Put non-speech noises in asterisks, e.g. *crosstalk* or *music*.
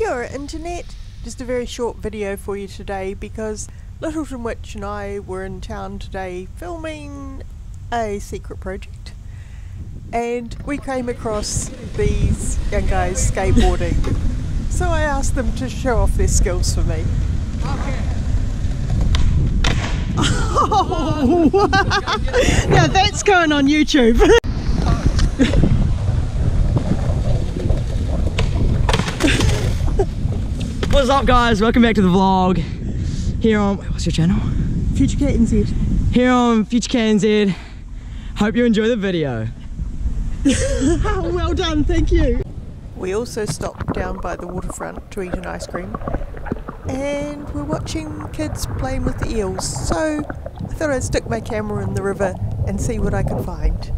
Kia Internet. Just a very short video for you today because Lyttelton Witch and I were in town today filming a secret project and we came across these young guys skateboarding. so I asked them to show off their skills for me. Oh, *laughs* Now that's going on YouTube. *laughs* What's up guys? Welcome back to the vlog. Here on, wait, what's your channel? Future Cat NZ. Here on Future Cat NZ. Hope you enjoy the video. Oh, *laughs* well done, thank you. We also stopped down by the waterfront to eat an ice cream and we're watching kids playing with the eels. So I thought I'd stick my camera in the river and see what I could find.